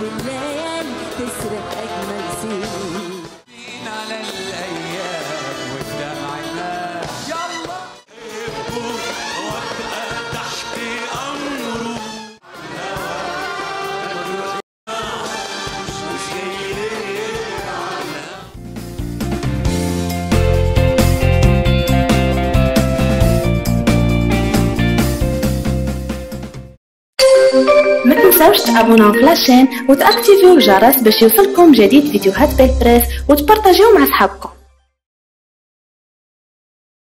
بالليالي تسرق أجمل سنين. تابوناو في la chaîne وتأكتيفيو الجرس باش يوصلكم جديد فيديوهات بالبريس وتبارطاجيو مع صحابكم.